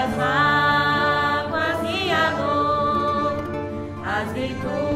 as mágoas e a dor, as virtudes.